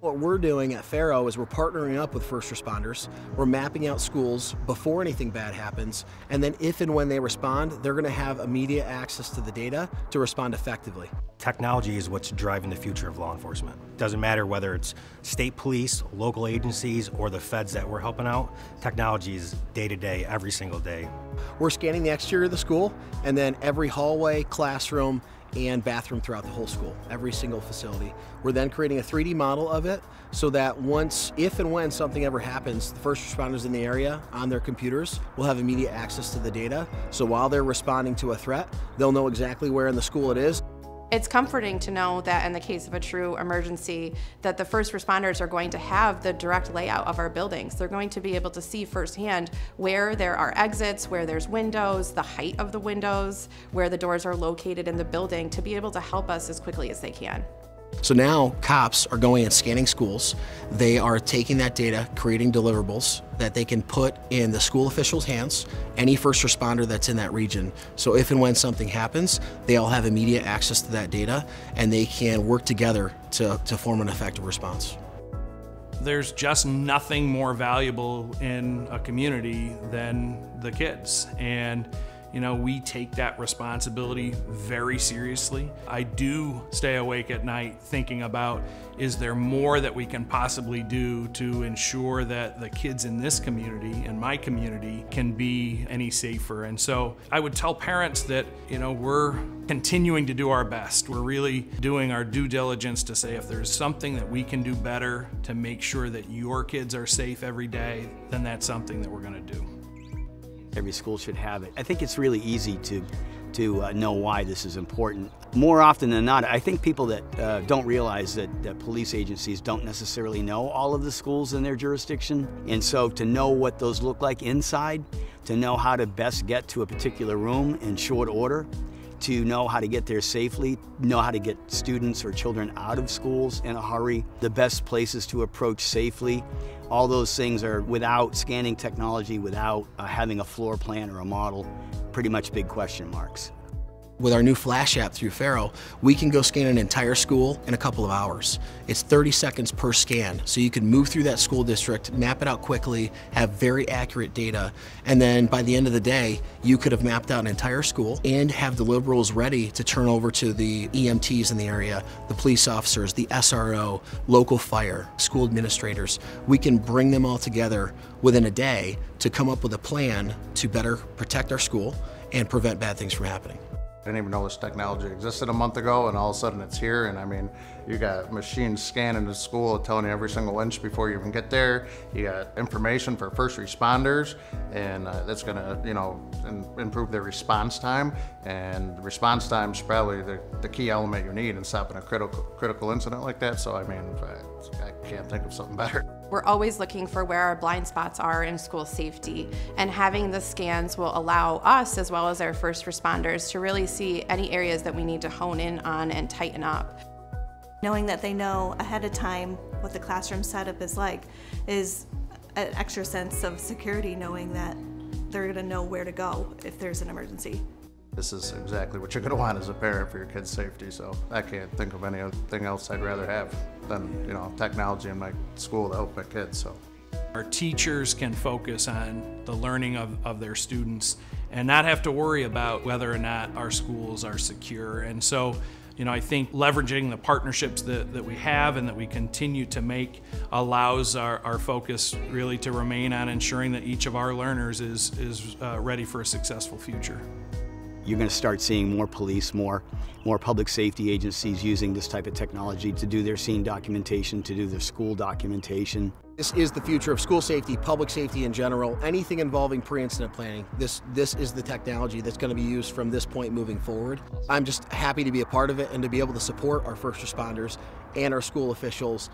What we're doing at Faro is we're partnering up with first responders. We're mapping out schools before anything bad happens, and then if and when they respond, they're going to have immediate access to the data to respond effectively. Technology is what's driving the future of law enforcement. Doesn't matter whether it's state police, local agencies, or the feds that we're helping out, technology is day to day, every single day. We're scanning the exterior of the school, and then every hallway, classroom, and bathroom throughout the whole school, every single facility. We're then creating a 3D model of it so that once, if and when something ever happens, the first responders in the area on their computers will have immediate access to the data. So while they're responding to a threat, they'll know exactly where in the school it is. It's comforting to know that in the case of a true emergency, that the first responders are going to have the direct layout of our buildings. They're going to be able to see firsthand where there are exits, where there's windows, the height of the windows, where the doors are located in the building to be able to help us as quickly as they can. So now cops are going and scanning schools. They are taking that data, creating deliverables that they can put in the school officials' hands, any first responder that's in that region. So if and when something happens, they all have immediate access to that data and they can work together to, to form an effective response. There's just nothing more valuable in a community than the kids. And you know, we take that responsibility very seriously. I do stay awake at night thinking about is there more that we can possibly do to ensure that the kids in this community and my community can be any safer. And so I would tell parents that, you know, we're continuing to do our best. We're really doing our due diligence to say if there's something that we can do better to make sure that your kids are safe every day, then that's something that we're going to do. Every school should have it. I think it's really easy to to uh, know why this is important. More often than not, I think people that uh, don't realize that, that police agencies don't necessarily know all of the schools in their jurisdiction. And so to know what those look like inside, to know how to best get to a particular room in short order, to know how to get there safely, know how to get students or children out of schools in a hurry, the best places to approach safely. All those things are without scanning technology, without uh, having a floor plan or a model, pretty much big question marks. With our new Flash app through Faro, we can go scan an entire school in a couple of hours. It's 30 seconds per scan, so you can move through that school district, map it out quickly, have very accurate data, and then by the end of the day, you could have mapped out an entire school and have deliverables ready to turn over to the EMTs in the area, the police officers, the SRO, local fire, school administrators. We can bring them all together within a day to come up with a plan to better protect our school and prevent bad things from happening. Didn't even know this technology existed a month ago, and all of a sudden it's here. And I mean, you got machines scanning the school, telling you every single inch before you even get there. You got information for first responders, and uh, that's going to, you know, in, improve their response time. And response time is probably the, the key element you need in stopping a critical critical incident like that. So I mean, I, I can't think of something better. We're always looking for where our blind spots are in school safety, and having the scans will allow us, as well as our first responders, to really see any areas that we need to hone in on and tighten up. Knowing that they know ahead of time what the classroom setup is like is an extra sense of security knowing that they're going to know where to go if there's an emergency. This is exactly what you're going to want as a parent for your kid's safety, so I can't think of anything else I'd rather have than, you know, technology in my school to help my kids, so. Our teachers can focus on the learning of, of their students and not have to worry about whether or not our schools are secure. And so, you know, I think leveraging the partnerships that, that we have and that we continue to make allows our, our focus really to remain on ensuring that each of our learners is, is uh, ready for a successful future. You're going to start seeing more police, more, more public safety agencies using this type of technology to do their scene documentation, to do their school documentation. This is the future of school safety, public safety in general, anything involving pre-incident planning. This, this is the technology that's going to be used from this point moving forward. I'm just happy to be a part of it and to be able to support our first responders and our school officials